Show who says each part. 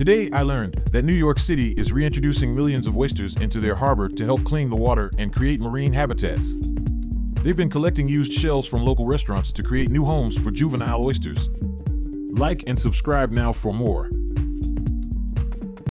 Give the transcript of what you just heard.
Speaker 1: Today, I learned that New York City is reintroducing millions of oysters into their harbor to help clean the water and create marine habitats. They've been collecting used shells from local restaurants to create new homes for juvenile oysters. Like and subscribe now for more.